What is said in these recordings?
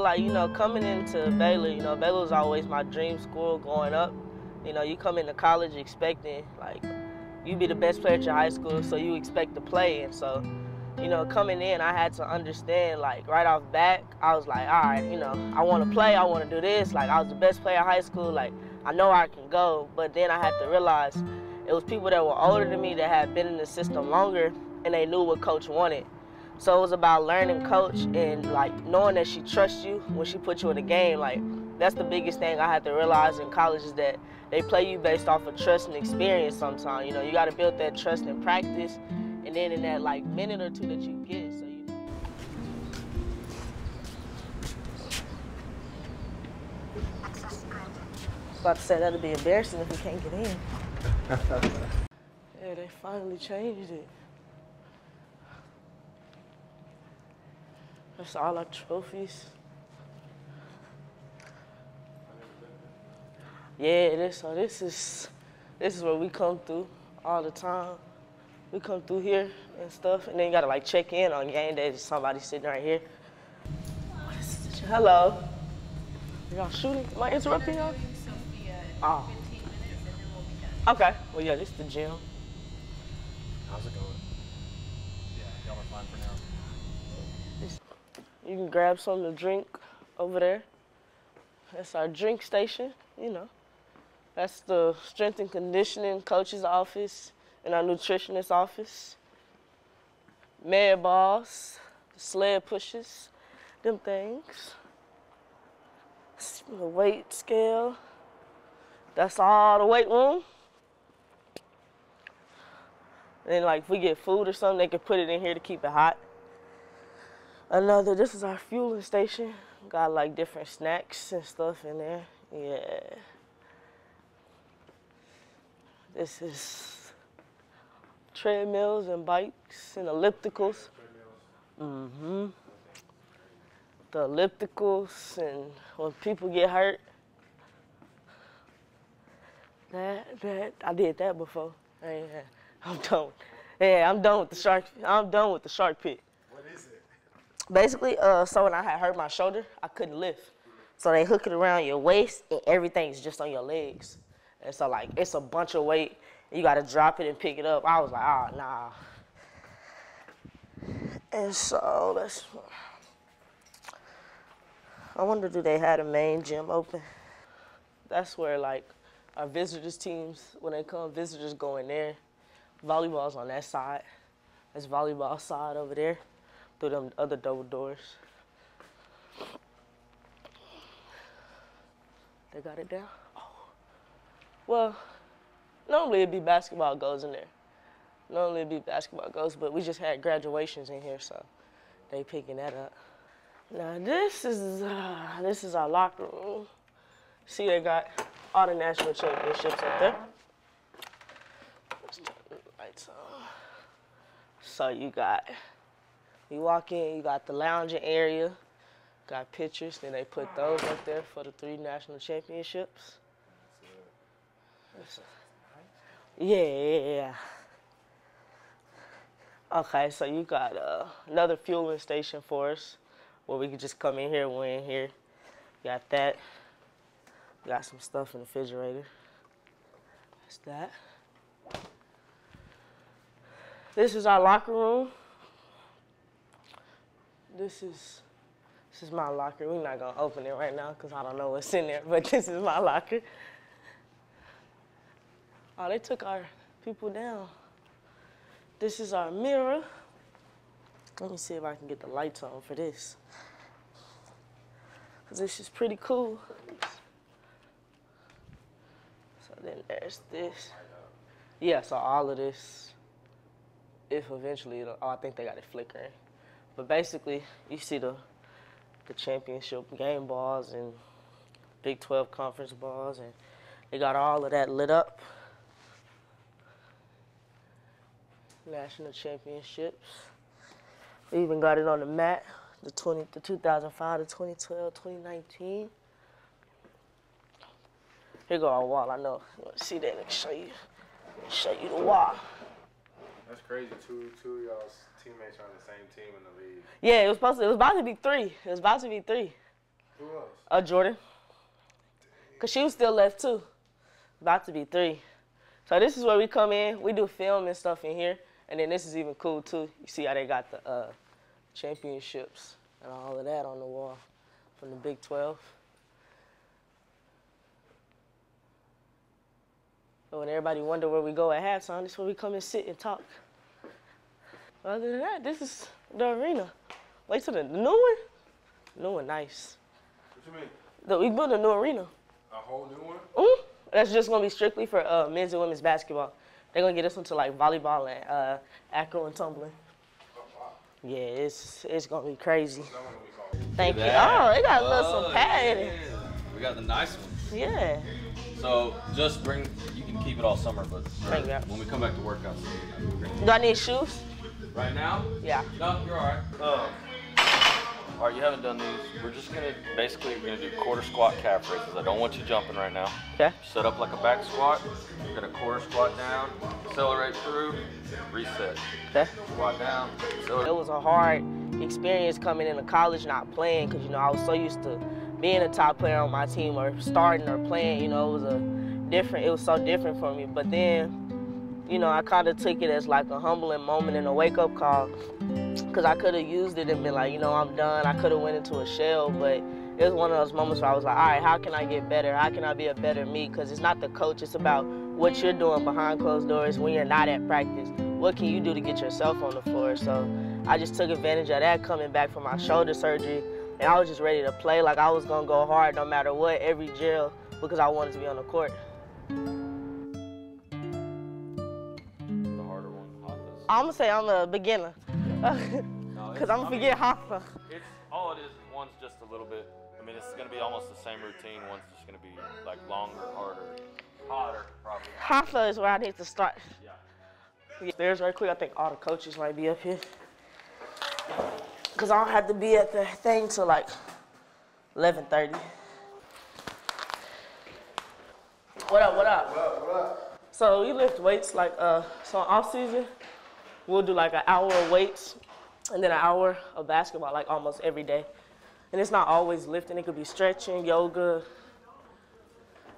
Like, you know, coming into Baylor, you know, Baylor was always my dream school growing up. You know, you come into college expecting, like, you be the best player at your high school, so you expect to play. And so, you know, coming in, I had to understand, like, right off bat, I was like, all right, you know, I want to play, I want to do this. Like, I was the best player in high school, like, I know I can go. But then I had to realize it was people that were older than me that had been in the system longer, and they knew what coach wanted. So it was about learning coach and like knowing that she trusts you when she puts you in a game. Like that's the biggest thing I had to realize in college is that they play you based off of trust and experience sometimes. You know, you gotta build that trust in practice and then in that like minute or two that you get. So you about to say that'd be embarrassing if we can't get in. yeah, they finally changed it. That's all our trophies. Yeah, this so this is this is where we come through all the time. We come through here and stuff, and then you gotta like check in on game day. Somebody sitting right here. Hello. Y'all shooting? Am I interrupting y'all? Oh. Okay. Well, yeah, this is the gym. How's it going? Yeah, y'all are fine for now. You can grab something to drink over there. That's our drink station, you know. That's the strength and conditioning coach's office and our nutritionist office. Med balls, sled pushes, them things. The weight scale. That's all the weight room. And like if we get food or something, they can put it in here to keep it hot. Another, this is our fueling station. Got like different snacks and stuff in there. Yeah. This is treadmills and bikes and ellipticals. Mm-hmm. The ellipticals and when people get hurt. That, that, I did that before. Yeah, I'm done. Yeah, I'm done with the shark. I'm done with the shark pit basically, uh, so when I had hurt my shoulder, I couldn't lift. So they hook it around your waist and everything's just on your legs. And so like it's a bunch of weight. You gotta drop it and pick it up. I was like, oh nah. And so let's I wonder do they have a main gym open? That's where like our visitors teams, when they come, visitors go in there. Volleyball's on that side. There's volleyball side over there through them other double doors. They got it down? Oh. Well, normally it'd be basketball goals in there. Normally it'd be basketball goals, but we just had graduations in here, so they picking that up. Now this is uh, this is our locker room. See, they got all the national championships up there. Let's turn the lights on. So you got you walk in, you got the lounging area, got pictures, then they put those up there for the three national championships. Yeah, yeah, yeah. Okay, so you got uh, another fueling station for us where we can just come in here, we're in here. Got that. Got some stuff in the refrigerator. That's that. This is our locker room this is this is my locker. We're not gonna open it right now because I don't know what's in there, but this is my locker. Oh, they took our people down. This is our mirror. Let me see if I can get the lights on for this. Cause this is pretty cool. So then there's this. Yeah, so all of this, if eventually, oh, I think they got it flickering. But basically, you see the the championship game balls and Big 12 conference balls, and they got all of that lit up. National championships. We even got it on the mat, the 20, the 2005 to 2012, 2019. Here go our wall. I know you want to see that. Let me show you. Show you the wall. That's crazy. Two, two of y'all's teammates are on the same team in the league. Yeah, it was supposed to. It was about to be three. It was about to be three. Who else? Uh, Jordan. Cause she was still left too. About to be three. So this is where we come in. We do film and stuff in here. And then this is even cool too. You see how they got the uh, championships and all of that on the wall from the Big 12. But when everybody wonder where we go at halftime, this is where we come and sit and talk. Other than that, this is the arena. Wait till the new one. New one, nice. What you mean? The, we built a new arena. A whole new one? Mm, that's just gonna be strictly for uh, men's and women's basketball. They're gonna get us into like volleyball and uh, acro and tumbling. Oh, wow. Yeah, it's it's gonna be crazy. That one we. Thank you. Oh, they got a little Oh, some pad in yeah. We got the nice ones. Yeah. So just bring. You can keep it all summer, but Thank you. when we come back to workouts, Do I need shoes? right now, Yeah. no, you're all right. Um, all right, you haven't done these. We're just gonna basically we're gonna do quarter squat calf raises. I don't want you jumping right now. Okay. Set up like a back squat. You're gonna quarter squat down, accelerate through, reset. Okay. Squat down, accelerate. It was a hard experience coming into college not playing because you know I was so used to being a top player on my team or starting or playing. You know, it was a different. It was so different for me. But then, you know, I kind of took it as like a humbling moment and a wake up call because I could have used it and been like, you know, I'm done. I could have went into a shell, but it was one of those moments where I was like, all right, how can I get better? How can I be a better me? Because it's not the coach. It's about what you're doing behind closed doors when you're not at practice. What can you do to get yourself on the floor? So I just took advantage of that coming back from my shoulder surgery, and I was just ready to play. Like I was gonna go hard no matter what, every drill, because I wanted to be on the court. The harder one, Hafez. I'm gonna say I'm a beginner, because I'm gonna forget Hoffa. It's all it is. One's just a little bit. I mean, it's gonna be almost the same routine. One's just gonna be like longer, harder, hotter, probably. Hoffa is where I need to start. Yeah. Stairs right quick. I think all the coaches might be up here. Cause I don't have to be at the thing till like 11:30. What up? What up? What, what up? So we lift weights like uh so off season, we'll do like an hour of weights and then an hour of basketball like almost every day. And it's not always lifting, it could be stretching, yoga,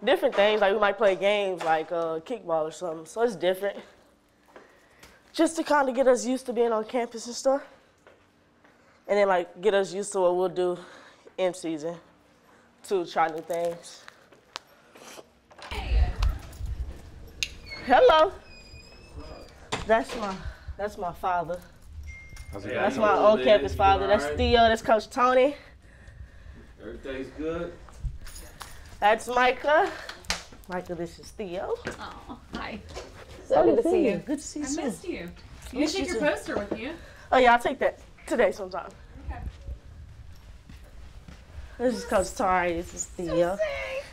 different things. Like we might play games like uh kickball or something. So it's different. Just to kind of get us used to being on campus and stuff. And then like get us used to what we'll do in season to try new things. Hello. That's my that's my father. How's it That's my know, old man, campus father. That's alright? Theo. That's Coach Tony. Everything's good. That's Micah. Micah, this is Theo. Oh, hi. So good to see you. Good to see you. I too. missed you. You Missed can you take your poster with you. Oh yeah, I'll take that today sometime. Okay. This is Coach Tari. This is Theo. Uh,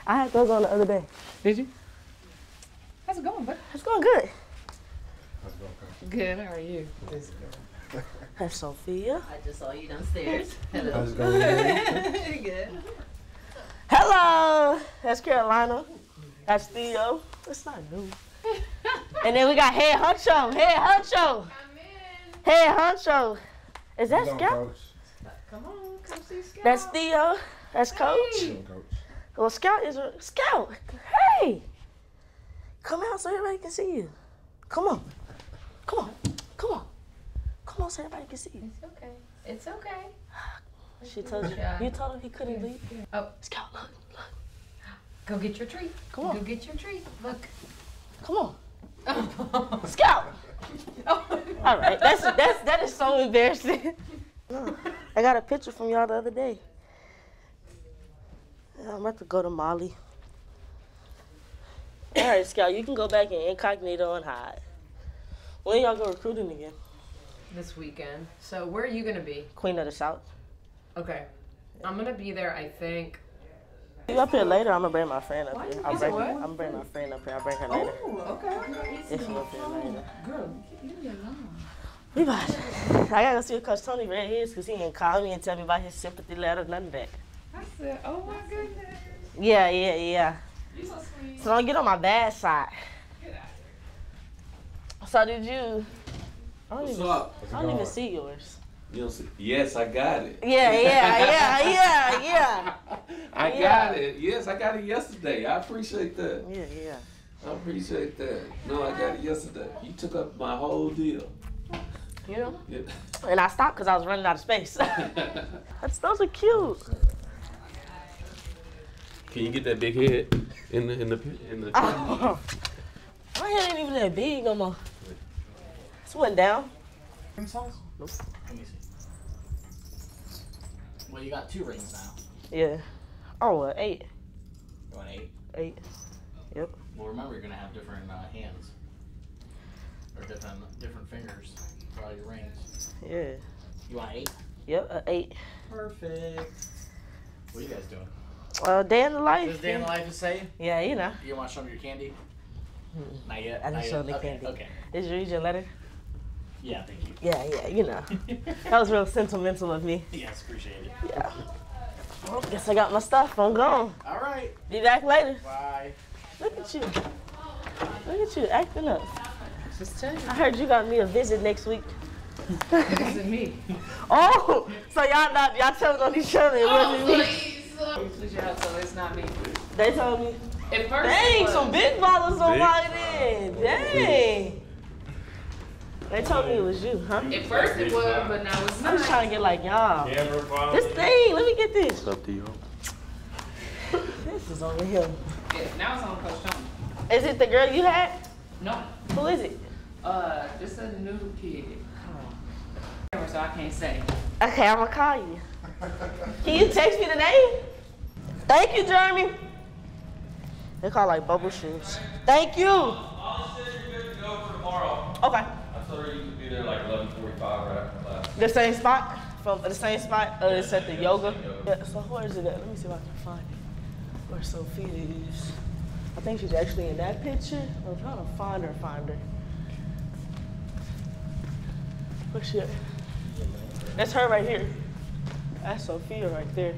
I had those on the other day. Did you? How's it going, bud? It's going good. How's it going, Coach? Good. How are you? That's Sophia. I just saw you downstairs. Hello. How's it going? Good. Hello. That's Carolina. That's Theo. That's not new. and then we got Head Huncho. Head Huncho. Head Honcho. Is that How's it going, Scout? Coach? Come on, come see Scout. That's Theo. That's Coach. How's it going, Coach? Well, Scout is a Scout. Hey, come out so everybody can see you. Come on, come on, come on, come on so everybody can see you. It's okay. It's okay. She told you. You told him he couldn't leave. Oh, Scout, look, look, go get your treat. Come on. Go get your treat. Look. come on, Scout. All right, that's that's that is so embarrassing. No, I got a picture from y'all the other day. I'm about to go to Molly. All right, Scout, you can go back in incognito and hide. When y'all go recruiting again? This weekend. So where are you gonna be? Queen of the South. Okay. I'm gonna be there. I think. You up here later? I'm gonna bring my friend up here. I'll You bring said her. what? I'm gonna bring my friend up here. I'll bring her later. Oh, okay. If you up here later. Girl, leave me alone. We about. I gotta go see what Coach Tony Red is because he didn't call me and tell me about his sympathy letter, none of that. I said, oh my goodness. Yeah, yeah, yeah. You so sweet. So don't get on my bad side. So did you? I don't What's even. up? I don't even see yours. You don't see? Yes, I got it. Yeah, yeah, yeah, yeah, yeah. I Yeah. got it. Yes, I got it yesterday. I appreciate that. Yeah, yeah. I appreciate that. No, I got it yesterday. You took up my whole deal. You know? Yeah. And I stopped because I was running out of space. That's, those are cute. Can you get that big head in the in the in the? Oh, my head ain't even that big no more. This went down. Ring? Nope. Let me see. Well, you got two rings now. Yeah. Oh, well, eight. You want eight? Eight. Yep. Well, remember you're gonna have different uh, hands or different different fingers for all your rings. Yeah. You want eight? Yep, a eight. Perfect. What are you guys doing? Uh, day in the life. Does day in the life is say? Yeah, you know. You want to show me your candy? Mm-mm. Not yet. I not just yet? the okay, candy. Okay. Did you read your letter? Yeah, thank you. Yeah, yeah, you know. that was real sentimental of me. yes, appreciate it. Yeah. Well, guess I got my stuff. I'm gone. All right. Be back later. Bye. Look at you. Look at you acting up. Just tell you. I heard you got me a visit next week. Is it me? Oh, so y'all not y'all telling on each other it wasn't oh, me. Please, y'all, so it's not me. They told me. At first, Dang, some big ballers on Big my end. Dang. They told me it was you, huh? At first it was, but now it's not. I'm just trying to get like y'all. This thing, let me get this. It's up to you. This is over here. Yeah, now it's on Coach Tony. Is it the girl you had? No, Who is it? uh, just a new kid. So I can't say. Okay, I'm gonna call you. Can you text me the name? Thank you, Jeremy. They call like bubble shoes. Thank you. I'll say you're good to go for tomorrow. Okay. You could be there like 11:45 right after class. The same spot? From the same spot? Uh, it's at the yoga? Yeah, so where is it at? Let me see if I can find it. Where Sophia is. I think she's actually in that picture. I'm trying to find her, find her. Where's she at? That's her right here. That's Sophia right there.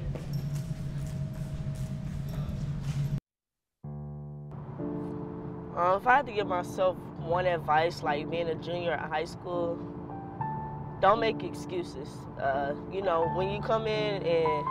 If I had to give myself one advice, like being a junior at high school, don't make excuses. Uh, you know, when you come in and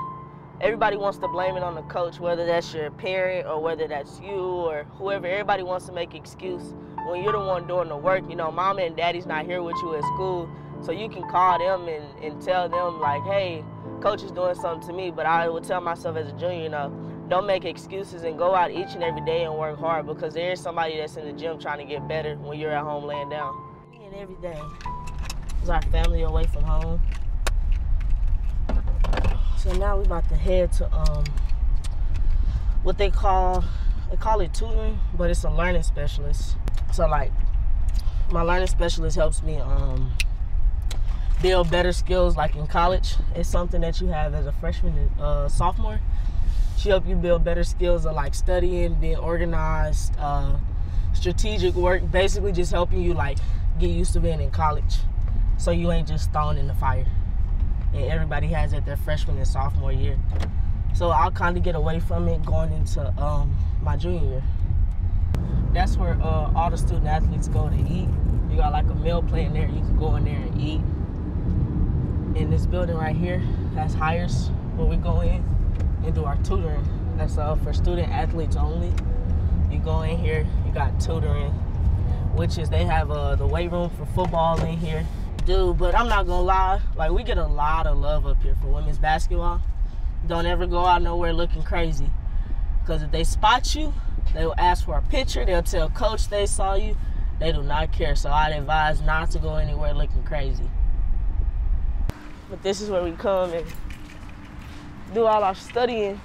everybody wants to blame it on the coach, whether that's your parent or whether that's you or whoever, everybody wants to make excuse. When you're the one doing the work, you know, mama and daddy's not here with you at school, so you can call them and, and tell them like, hey, coach is doing something to me, but I would tell myself as a junior, you know, don't make excuses and go out each and every day and work hard because there is somebody that's in the gym trying to get better when you're at home laying down. And every day is our family away from home. So now we're about to head to um what they call they call it tutoring, but it's a learning specialist. So like my learning specialist helps me um build better skills like in college. It's something that you have as a freshman and uh, sophomore. She help you build better skills of like studying, being organized, uh, strategic work, basically just helping you like get used to being in college. So you ain't just thrown in the fire. And everybody has it their freshman and sophomore year. So I'll kind of get away from it going into um, my junior year. That's where uh, all the student athletes go to eat. You got like a meal plan there. You can go in there and eat. In this building right here, that's hires where we go in and do our tutoring. That's all for student athletes only. You go in here, you got tutoring, which is they have uh, the weight room for football in here. Dude, but I'm not gonna lie, like we get a lot of love up here for women's basketball. Don't ever go out nowhere looking crazy. Cause if they spot you, they will ask for a picture, they'll tell coach they saw you. They do not care. So I'd advise not to go anywhere looking crazy. But this is where we come and do all our studying.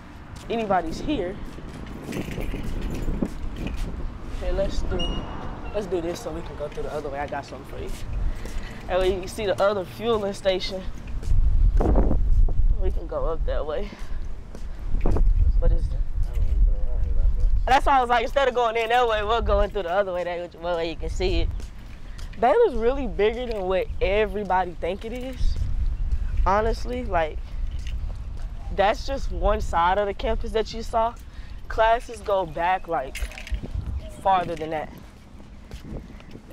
Anybody's here. Okay, let's do let's do this so we can go through the other way. I got something for you. And you can see the other fueling station. We can go up that way. What is that? That's why I was like, instead of going in that way, we're going through the other way. That way you can see it. Baylor's really bigger than what everybody think it is. Honestly, like that's just one side of the campus that you saw. Classes go back like farther than that.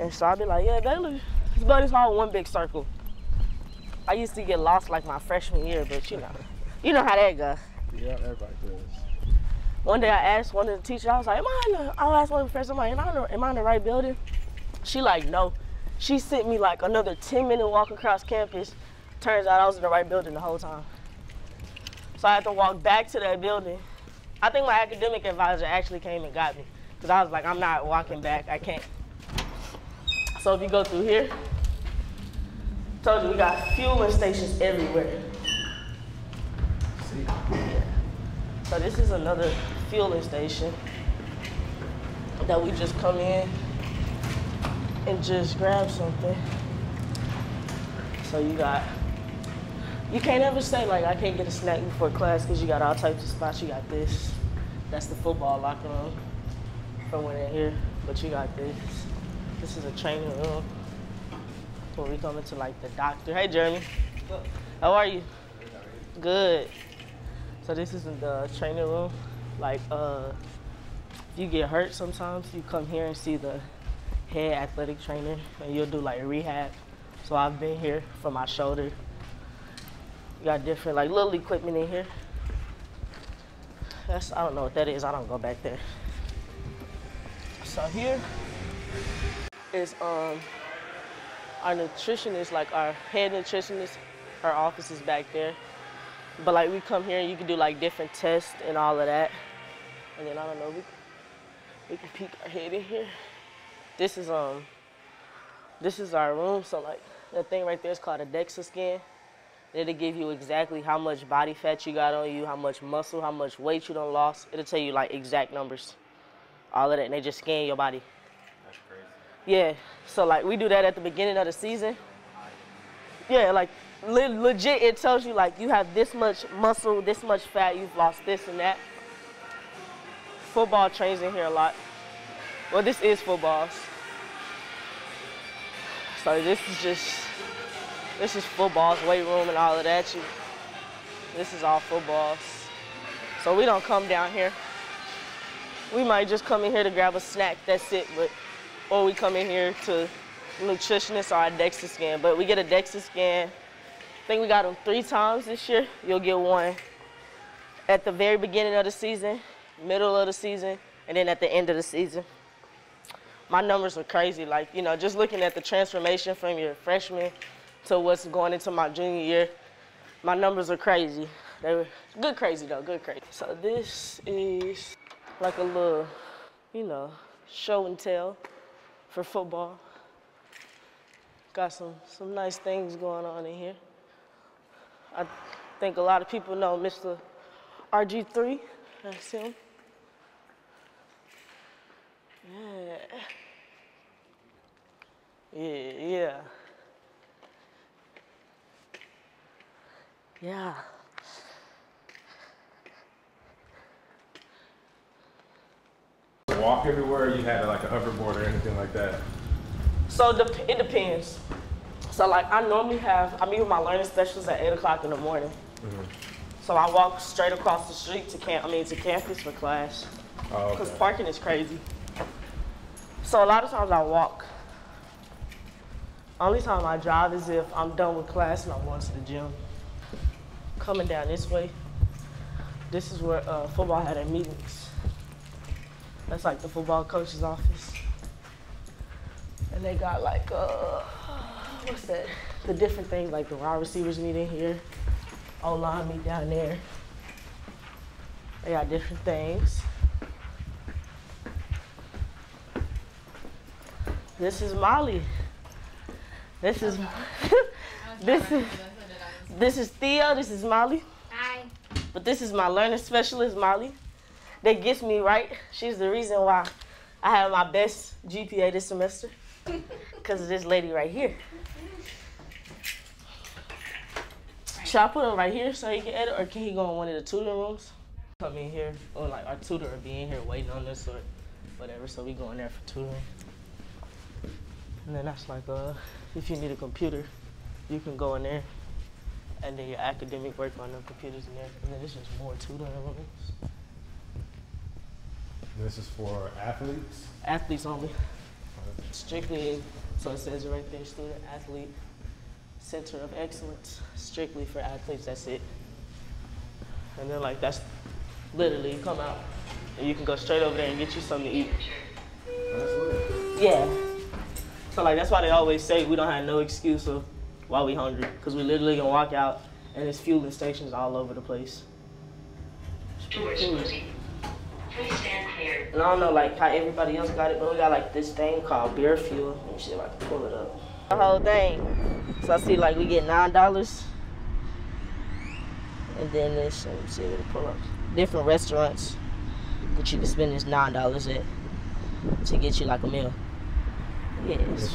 And so I'd be like, yeah, Baylor, but it's all one big circle. I used to get lost like my freshman year, but you know, you know how that goes. Yeah, everybody does. One day I asked one of the teachers, I was like, am I in the, I asked one of the professors, I'm like, am I, in the, am I in the right building? She like, no. She sent me like another 10 minute walk across campus. Turns out I was in the right building the whole time. So I had to walk back to that building. I think my academic advisor actually came and got me. Cause I was like, I'm not walking back, I can't. So if you go through here, told you we got fueling stations everywhere. See? So this is another fueling station that we just come in and just grab something. So you got, you can't ever say like I can't get a snack before class because you got all types of spots. You got this, that's the football locker room from when they're here, but you got this. This is a training room where we come into like the doctor. Hey Jeremy, how are you? Good. So this is in the training room. Like, uh, if you get hurt sometimes, you come here and see the head athletic trainer, and you'll do like rehab. So I've been here for my shoulder. Got different like little equipment in here. That's I don't know what that is. I don't go back there. So here is um our nutritionist, like our head nutritionist. Her office is back there. But like we come here and you can do like different tests and all of that. And then I don't know, we, we can peek our head in here. This is um this is our room. So like that thing right there is called a DEXA scan. It'll give you exactly how much body fat you got on you, how much muscle, how much weight you done lost. It'll tell you like exact numbers. All of that. And they just scan your body. That's crazy. Yeah. So like we do that at the beginning of the season. Yeah, like le- legit, it tells you like you have this much muscle, this much fat, you've lost this and that. Football trains in here a lot. Well, this is footballs. So this is just this is footballs, weight room, and all of that. You, this is all footballs. So we don't come down here. We might just come in here to grab a snack. That's it. But or we come in here to nutritionist or a DEXA scan. But we get a DEXA scan. I think we got them three times this year. You'll get one at the very beginning of the season, middle of the season, and then at the end of the season. My numbers are crazy. Like, you know, just looking at the transformation from your freshman to what's going into my junior year, my numbers are crazy. They were good crazy though, good crazy. So this is like a little, you know, show and tell for football. Got some, some nice things going on in here. I think a lot of people know Mr. RG3. That's him. Yeah. Yeah, yeah. Yeah. Walk everywhere. You had like a hoverboard or anything like that. So dep- it depends. So like I normally have, I meet with my learning specialist at eight o'clock in the morning. Mm-hmm. So I walk straight across the street to camp. I mean to campus for class Oh, because okay. parking is crazy. So a lot of times I walk. Only time I drive is if I'm done with class and I'm going to the gym. Coming down this way, this is where uh, football had their meetings. That's like the football coach's office. And they got like, uh, what's that? The different things like the wide receivers meet in here, O line meet down there. They got different things. This is Molly. This is this is this is Theo. This is Molly. Hi. But this is my learning specialist, Molly. That gets me right. She's the reason why I have my best GPA this semester. Because of this lady right here. Should I put him right here so he can edit, or can he go in one of the tutoring rooms? Come in here, or like our tutor will be in here waiting on us, or whatever. So we go in there for tutoring. And then that's like, uh, if you need a computer, you can go in there and then your academic work on the computers and there. And then it's just more tutoring rooms. This is for athletes. Athletes only. Strictly, so it says right there, student athlete center of excellence. Strictly for athletes, that's it. and then like that's literally you come out and you can go straight over there and get you something to eat. Yeah. So like that's why they always say we don't have no excuse of why we hungry, cause we literally can walk out and there's fueling stations all over the place. Doors mm. closing. Please stand clear. And I don't know like how everybody else got it, but we got like this thing called beer fuel. Let me see if I can pull it up. The whole thing. So I see like we get nine dollars. And then this, let me see what it pull up. Different restaurants that you can spend this nine dollars at to get you like a meal. Yes.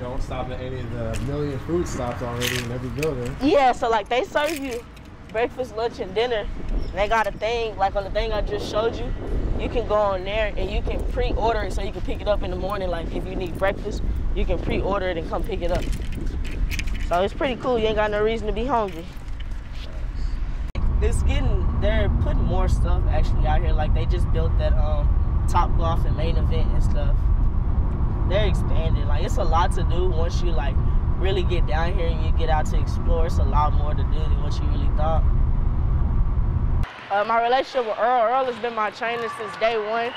Don't stop at any of the million food stops already in every building. Yeah, so like they serve you breakfast, lunch, and dinner. And they got a thing, like on the thing I just showed you, you can go on there and you can pre-order it so you can pick it up in the morning. Like if you need breakfast, you can pre-order it and come pick it up. So it's pretty cool. You ain't got no reason to be hungry. It's getting, they're putting more stuff actually out here. Like they just built that um, Top Golf and main event and stuff. They're expanding. Like it's a lot to do once you like really get down here and you get out to explore. It's a lot more to do than what you really thought. Uh, my relationship with Earl, Earl has been my trainer since day one.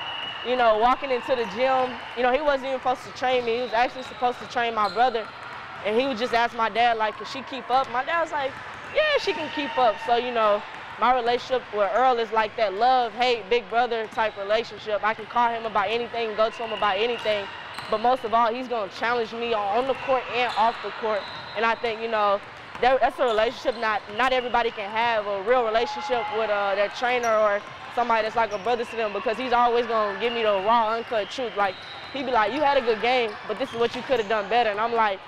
You know, walking into the gym, you know, he wasn't even supposed to train me. He was actually supposed to train my brother. And he would just ask my dad, like, can she keep up? My dad was like, yeah, she can keep up. So, you know, my relationship with Earl is like that love, hate, big brother type relationship. I can call him about anything, go to him about anything. But most of all, he's going to challenge me on the court and off the court. And I think, you know, that, that's a relationship not not everybody can have a real relationship with uh, their trainer or somebody that's like a brother to them because he's always gonna give me the raw, uncut truth. Like he'd be like, "You had a good game, but this is what you could have done better." And I'm like,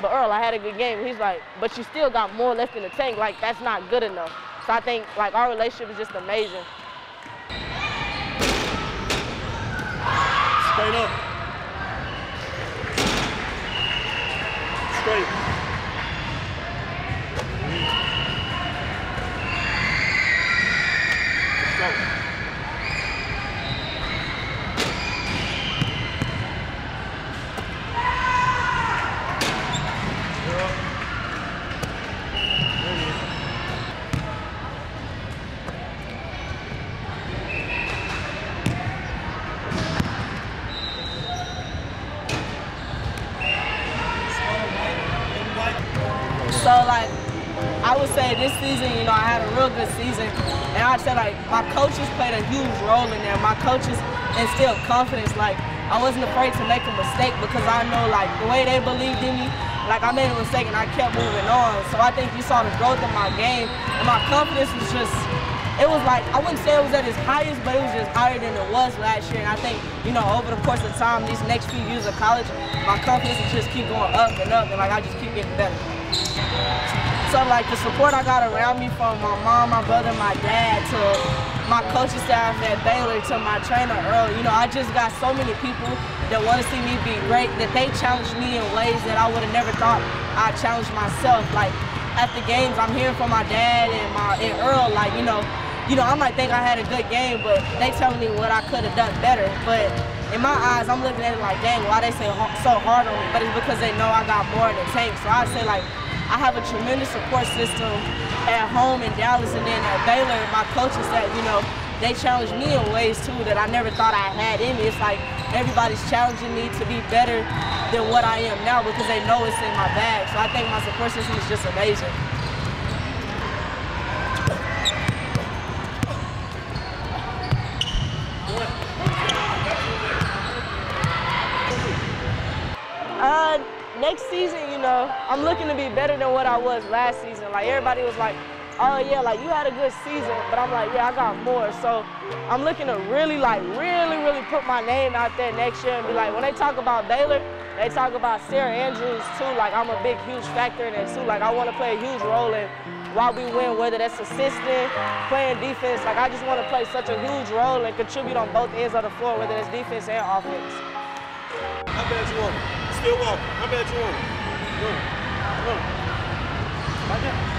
"But Earl, I had a good game." He's like, "But you still got more left in the tank. Like that's not good enough." So I think like our relationship is just amazing. Straight up. Straight. So like I would say this season, you know, I had a real good season. And I'd say like my coaches played a huge role in there. My coaches instilled confidence. Like I wasn't afraid to make a mistake because I know like the way they believed in me, like I made a mistake and I kept moving on. So I think you saw the growth in my game and my confidence was just it was like I wouldn't say it was at its highest, but it was just higher than it was last year. And I think, you know, over the course of time, these next few years of college, my confidence will just keep going up and up and like I just keep getting better. So like the support I got around me from my mom, my brother, my dad, to my coaching staff at Baylor, to my trainer Earl, you know, I just got so many people that want to see me be great, that they challenge me in ways that I would have never thought I'd challenge myself. Like at the games, I'm hearing from my dad and my and Earl, like, you know, you know, I might think I had a good game, but they telling me what I could have done better. But in my eyes, I'm looking at it like, dang, why they say so hard on me? But it's because they know I got more in the tank. So I say like, I have a tremendous support system at home in Dallas and then at Baylor. My coaches staff, you know, they challenge me in ways too that I never thought I had in me. It's like everybody's challenging me to be better than what I am now because they know it's in my bag. So I think my support system is just amazing. Uh, next season, you know, I'm looking to be better than what I was last season. Like everybody was like, oh yeah, like you had a good season, but I'm like, yeah, I got more. So I'm looking to really, like, really, really put my name out there next year and be like, when they talk about Baylor, they talk about Sarah Andrews too. Like I'm a big, huge factor in it too. Like I want to play a huge role in why we win, whether that's assisting, playing defense. Like I just want to play such a huge role and contribute on both ends of the floor, whether it's defense and offense. How bad you? Still walking. How bad you want it? Go. Go. Right there.